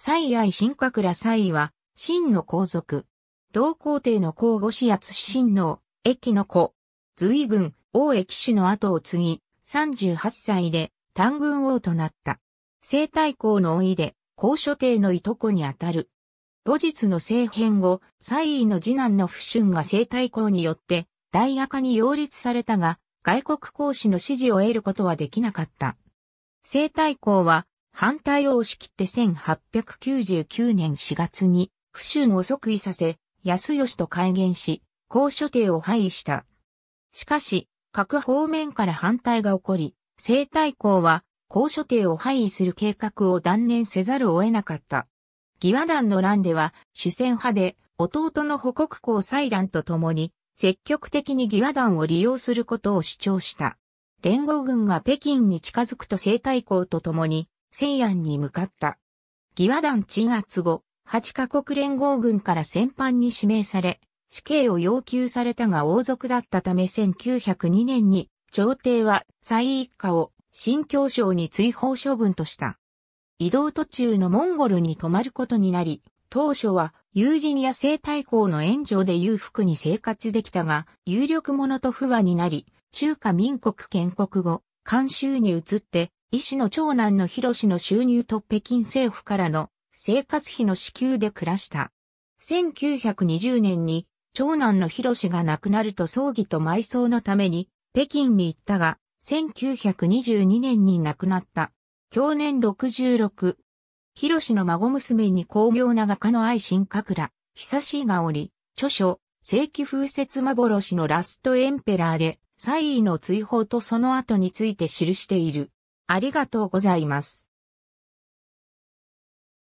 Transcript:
西愛新神倉西は、秦の皇族。同皇帝の皇后子圧秦の駅の子。随軍、王駅主の後を継ぎ、38歳で単軍王となった。聖太后の老いで、皇書帝のいとこにあたる。後日の政変後、西位の次男の不春が聖太后によって、大赤に擁立されたが、外国公使の支持を得ることはできなかった。聖太后は、反対を押し切って1899年4月に、不春を即位させ、安吉と改元し、公書帝を廃位した。しかし、各方面から反対が起こり、聖太后は、公書帝を廃位する計画を断念せざるを得なかった。義和団の乱では、主戦派で、弟の保国公祭乱と共に、積極的に義和団を利用することを主張した。連合軍が北京に近づくと西太后と共に、西安に向かった。義和団鎮圧後、8カ国連合軍から戦犯に指名され、死刑を要求されたが王族だったため1902年に、朝廷は蔡一家を新教省に追放処分とした。移動途中のモンゴルに泊まることになり、当初は友人や生態校の援助で裕福に生活できたが、有力者と不和になり、中華民国建国後、監修に移って、医師の長男の広氏の収入と北京政府からの生活費の支給で暮らした。1920年に長男の広氏が亡くなると葬儀と埋葬のために北京に行ったが、1922年に亡くなった。去年66。広しの孫娘に巧妙な画家の愛新神楽、久しいがおり、著書、世紀風雪幻のラストエンペラーで、祭位の追放とその後について記している。ありがとうございます。